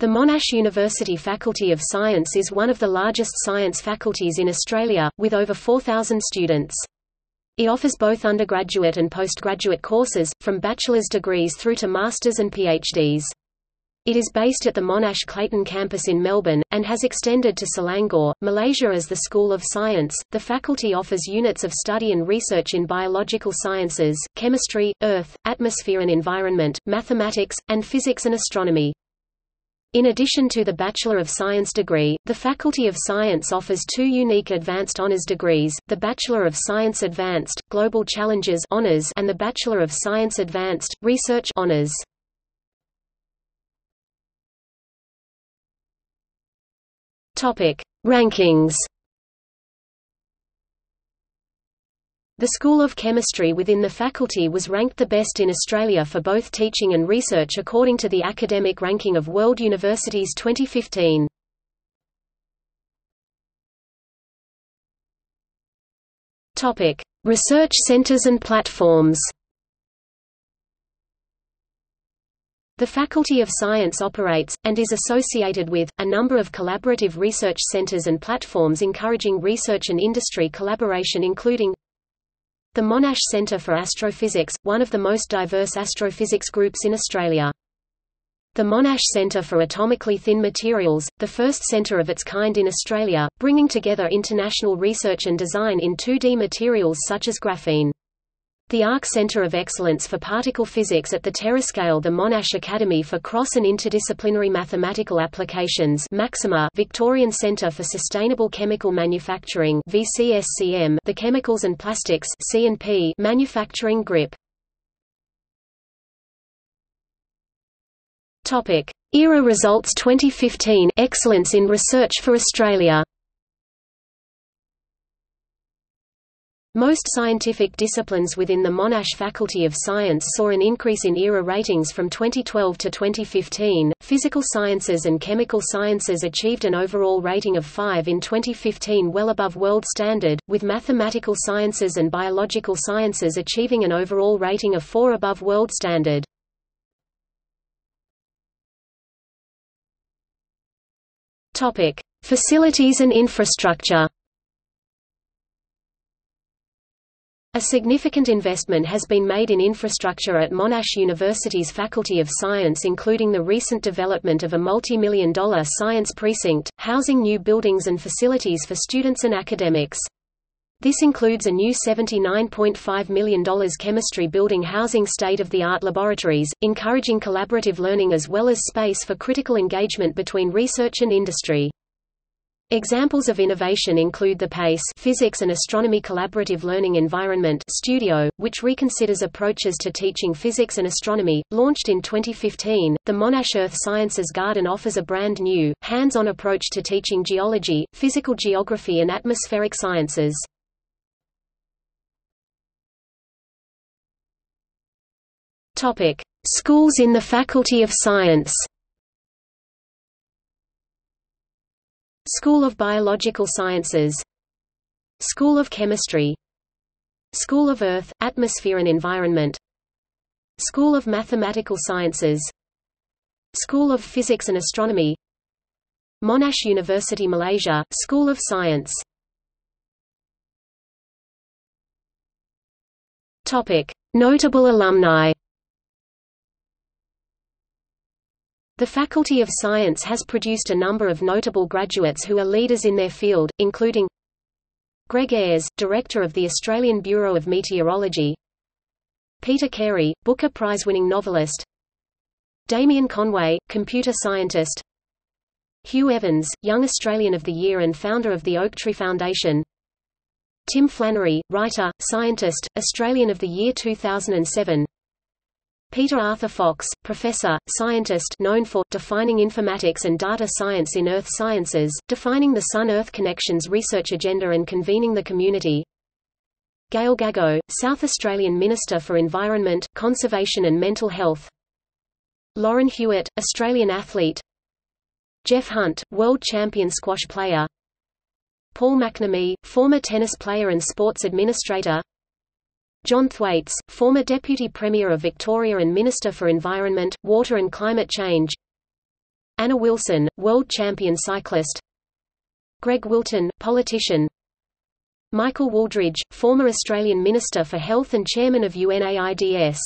The Monash University Faculty of Science is one of the largest science faculties in Australia, with over 4,000 students. It offers both undergraduate and postgraduate courses, from bachelor's degrees through to master's and PhDs. It is based at the Monash Clayton campus in Melbourne, and has extended to Selangor, Malaysia as the School of Science. The faculty offers units of study and research in biological sciences, chemistry, earth, atmosphere and environment, mathematics, and physics and astronomy. In addition to the Bachelor of Science degree, the Faculty of Science offers two unique advanced honors degrees, the Bachelor of Science Advanced, Global Challenges honors and the Bachelor of Science Advanced, Research honors. Rankings The School of Chemistry within the faculty was ranked the best in Australia for both teaching and research according to the Academic Ranking of World Universities 2015. Topic: Research centers and platforms. The Faculty of Science operates, and is associated with, a number of collaborative research centers and platforms encouraging research and industry collaboration including the Monash Centre for Astrophysics, one of the most diverse astrophysics groups in Australia. The Monash Centre for Atomically Thin Materials, the first centre of its kind in Australia, bringing together international research and design in 2D materials such as graphene. The ARC Center of Excellence for Particle Physics at the Terascale The Monash Academy for Cross and Interdisciplinary Mathematical Applications Maxima Victorian Center for Sustainable Chemical Manufacturing VCSCM The Chemicals and Plastics C&P Manufacturing GRIP. Topic. ERA Results 2015 Excellence in Research for Australia Most scientific disciplines within the Monash Faculty of Science saw an increase in ERA ratings from 2012 to 2015. Physical sciences and chemical sciences achieved an overall rating of 5 in 2015, well above world standard, with mathematical sciences and biological sciences achieving an overall rating of 4 above world standard. Topic: Facilities and infrastructure. A significant investment has been made in infrastructure at Monash University's Faculty of Science including the recent development of a multi-million dollar science precinct, housing new buildings and facilities for students and academics. This includes a new $79.5 million chemistry building housing state-of-the-art laboratories, encouraging collaborative learning as well as space for critical engagement between research and industry. Examples of innovation include the PACE Physics and Astronomy Collaborative Learning Environment Studio, which reconsiders approaches to teaching physics and astronomy. Launched in 2015, the Monash Earth Sciences Garden offers a brand new, hands-on approach to teaching geology, physical geography and atmospheric sciences. Schools in the Faculty of Science. School of Biological Sciences. School of Chemistry. School of Earth, Atmosphere and Environment. School of Mathematical Sciences. School of Physics and Astronomy. Monash University Malaysia, School of Science. Notable alumni The Faculty of Science has produced a number of notable graduates who are leaders in their field, including Greg Ayers, Director of the Australian Bureau of Meteorology Peter Carey, Booker Prize-winning novelist Damian Conway, computer scientist Hugh Evans, Young Australian of the Year and founder of the Oaktree Foundation Tim Flannery, writer, scientist, Australian of the Year 2007 Peter Arthur Fox, professor, scientist known for defining informatics and data science in earth sciences, defining the Sun-Earth Connections research agenda and convening the community. Gail Gago, South Australian Minister for Environment, Conservation and Mental Health. Lauren Hewitt, Australian athlete. Jeff Hunt, world champion squash player. Paul McNamee, former tennis player and sports administrator. John Thwaites, former Deputy Premier of Victoria and Minister for Environment, Water and Climate Change. Anna Wilson, world champion cyclist. Greg Wilton, politician. Michael Wooldridge, former Australian Minister for Health and chairman of UNAIDS